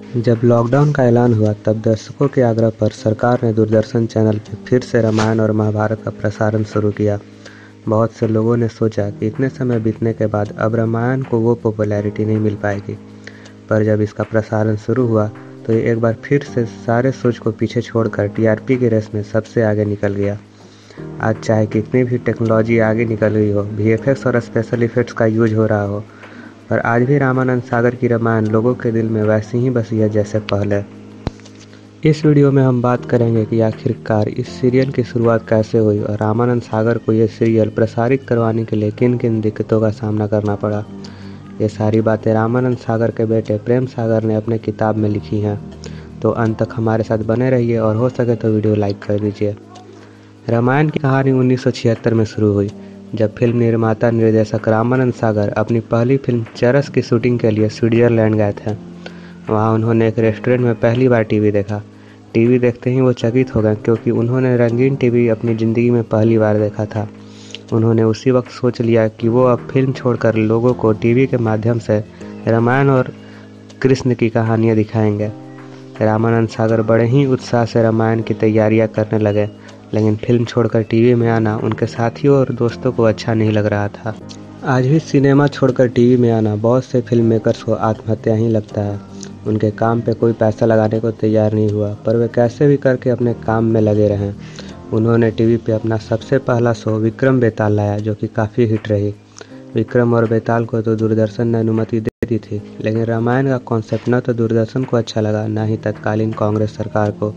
जब लॉकडाउन का ऐलान हुआ, तब दर्शकों के आग्रह पर सरकार ने दूरदर्शन चैनल पर फिर से रामायण और महाभारत का प्रसारण शुरू किया। बहुत से लोगों ने सोचा कि इतने समय बीतने के बाद अब रामायण को वो पॉपुलैरिटी नहीं मिल पाएगी। पर जब इसका प्रसारण शुरू हुआ तो ये एक बार फिर से सारे सोच को पीछे छोड़कर टीआरपी की रेस में सबसे आगे निकल गया। आज चाहे कितनी भी टेक्नोलॉजी आगे निकल गई हो वी और स्पेशल इफेक्ट्स का यूज़ हो रहा हो पर आज भी रामानंद सागर की रामायण लोगों के दिल में वैसे ही बसी है जैसे पहले। इस वीडियो में हम बात करेंगे कि आखिरकार इस सीरियल की शुरुआत कैसे हुई और रामानंद सागर को यह सीरियल प्रसारित करवाने के लिए किन किन दिक्कतों का सामना करना पड़ा। ये सारी बातें रामानंद सागर के बेटे प्रेम सागर ने अपने किताब में लिखी हैं। तो अंत तक हमारे साथ बने रहिए और हो सके तो वीडियो लाइक कर दीजिए। रामायण की कहानी उन्नीस सौ छिहत्तर में शुरू हुई। जब फ़िल्म निर्माता निर्देशक रामानंद सागर अपनी पहली फ़िल्म चरस की शूटिंग के लिए स्विट्जरलैंड गए थे, वहाँ उन्होंने एक रेस्टोरेंट में पहली बार टीवी देखा। टीवी देखते ही वो चकित हो गए क्योंकि उन्होंने रंगीन टीवी अपनी ज़िंदगी में पहली बार देखा था। उन्होंने उसी वक्त सोच लिया कि वो अब फ़िल्म छोड़कर लोगों को टीवी के माध्यम से रामायण और कृष्ण की कहानियाँ दिखाएँगे। रामानंद सागर बड़े ही उत्साह से रामायण की तैयारियाँ करने लगे। लेकिन फ़िल्म छोड़कर टीवी में आना उनके साथियों और दोस्तों को अच्छा नहीं लग रहा था। आज भी सिनेमा छोड़कर टीवी में आना बहुत से फ़िल्म मेकर्स को आत्महत्या ही लगता है। उनके काम पे कोई पैसा लगाने को तैयार नहीं हुआ, पर वे कैसे भी करके अपने काम में लगे रहें। उन्होंने टीवी पे अपना सबसे पहला शो विक्रम बेताल लाया, जो कि काफ़ी हिट रही। विक्रम और बेताल को तो दूरदर्शन ने अनुमति दे दी थी, लेकिन रामायण का कॉन्सेप्ट न तो दूरदर्शन को अच्छा लगा, न ही तत्कालीन कांग्रेस सरकार को।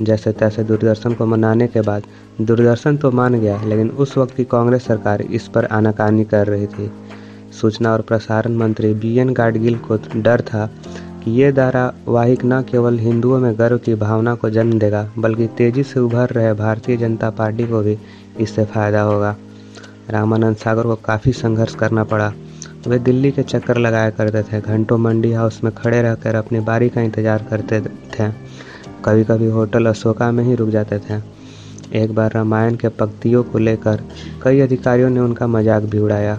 जैसे तैसे दूरदर्शन को मनाने के बाद दूरदर्शन तो मान गया, लेकिन उस वक्त की कांग्रेस सरकार इस पर आनाकानी कर रही थी। सूचना और प्रसारण मंत्री बी एन गाडगिल को डर था कि ये धारावाहिक न केवल हिंदुओं में गर्व की भावना को जन्म देगा, बल्कि तेज़ी से उभर रहे भारतीय जनता पार्टी को भी इससे फ़ायदा होगा। रामानंद सागर को काफ़ी संघर्ष करना पड़ा। वे दिल्ली के चक्कर लगाया करते थे, घंटों मंडी हाउस में खड़े रहकर अपनी बारी का इंतज़ार करते थे। कभी कभी होटल अशोका में ही रुक जाते थे। एक बार रामायण के पंक्तियों को लेकर कई अधिकारियों ने उनका मज़ाक भी उड़ाया।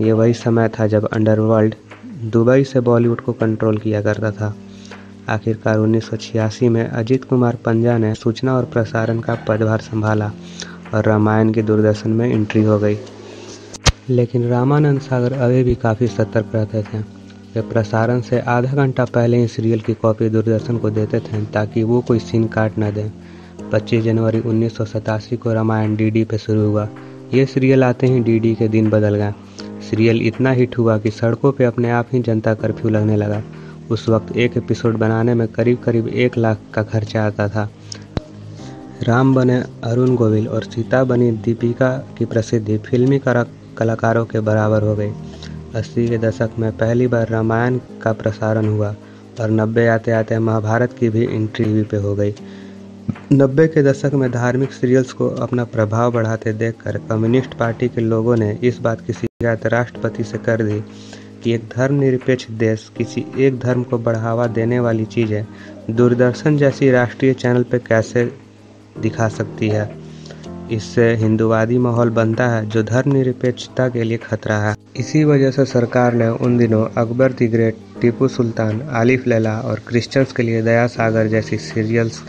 ये वही समय था जब अंडरवर्ल्ड दुबई से बॉलीवुड को कंट्रोल किया करता था। आखिरकार उन्नीस सौ छियासी में अजीत कुमार पंजा ने सूचना और प्रसारण का पदभार संभाला और रामायण की दूरदर्शन में एंट्री हो गई। लेकिन रामानंद सागर अभी भी काफ़ी सतर्क रहते थे। वे प्रसारण से आधा घंटा पहले ही सीरियल की कॉपी दूरदर्शन को देते थे ताकि वो कोई सीन काट न दें। 25 जनवरी उन्नीस सौ सतासी को रामायण डीडी पे शुरू हुआ। ये सीरियल आते ही डीडी के दिन बदल गए। सीरियल इतना हिट हुआ कि सड़कों पे अपने आप ही जनता कर्फ्यू लगने लगा। उस वक्त एक एपिसोड बनाने में करीब करीब एक लाख का खर्चा आता था। राम बने अरुण गोविल और सीता बनी दीपिका की प्रसिद्धि फिल्मी कलाकारों के बराबर हो गई। अस्सी के दशक में पहली बार रामायण का प्रसारण हुआ और नब्बे आते आते महाभारत की भी एंट्री टीवी पे हो गई। नब्बे के दशक में धार्मिक सीरियल्स को अपना प्रभाव बढ़ाते देखकर कम्युनिस्ट पार्टी के लोगों ने इस बात की शिकायत राष्ट्रपति से कर दी कि एक धर्मनिरपेक्ष देश किसी एक धर्म को बढ़ावा देने वाली चीज़ें दूरदर्शन जैसी राष्ट्रीय चैनल पर कैसे दिखा सकती है। इससे हिंदुवादी माहौल बनता है, जो धर्मनिरपेक्षता के लिए खतरा है। इसी वजह से सरकार ने उन दिनों अकबर दी ग्रेट टीपू सुल्तान, आलिफ लैला और क्रिश्चियंस के लिए दया सागर जैसी सीरियल्स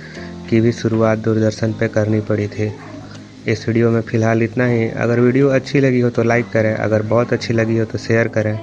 की भी शुरुआत दूरदर्शन पर करनी पड़ी थी। इस वीडियो में फ़िलहाल इतना ही। अगर वीडियो अच्छी लगी हो तो लाइक करें, अगर बहुत अच्छी लगी हो तो शेयर करें।